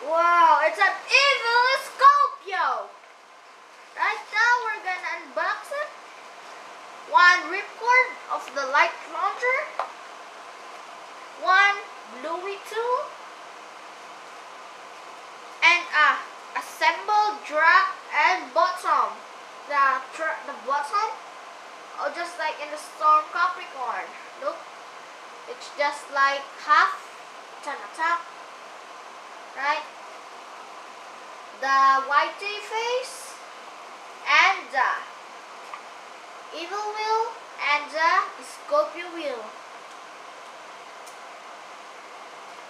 Wow, it's an evil Scorpio! Right now, we're gonna unbox it. One ripcord of the light launcher. One Bluey tool. And a assemble, drag, and bottom. The, the bottom, or oh, just like in the Storm Capricorn. Look, it's just like half, turn attack, right? The whitey face and the evil wheel and the Scorpio wheel.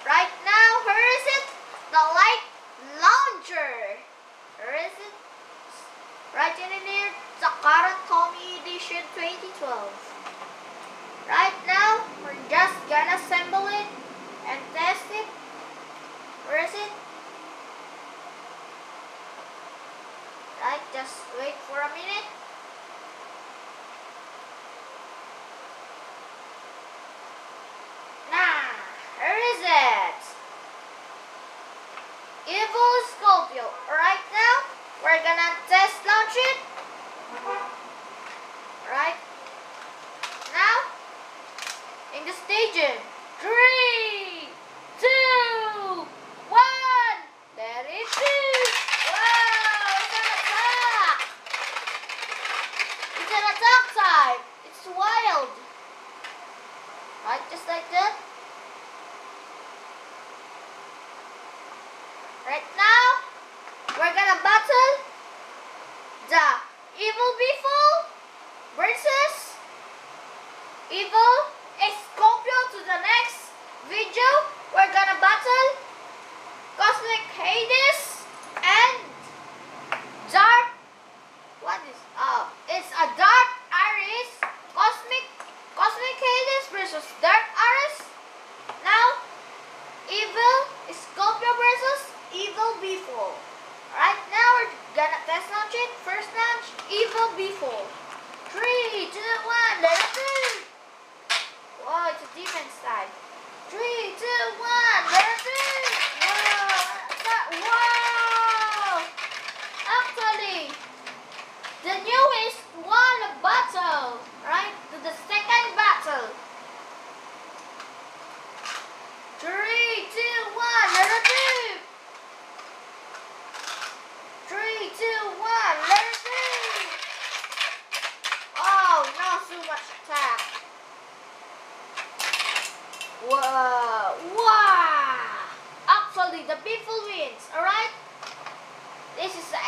Right now, where is it? The light launcher. Where is it? Right in here, the Takara Tomy Edition 2012. Right now, we're just gonna assemble it and test it. Where is it? Right, just wait for a minute. Nah, where is it? Evil Scorpio. Right now, we're gonna test launch it. Right now, in the staging. Three, two, one. There it is. Wow, it's an attack. It's an attack type. It's wild. Right, just like that. Right now, we're gonna battle the evil people versus evil Scorpio to the next versus Dark Ares. Now, Evil Scorpio versus Evil Befall. Right now, we're gonna test launch it. First launch, Evil Befall. 3, 2, 1. Whoa! Wow! Actually, the people wins, alright? This is the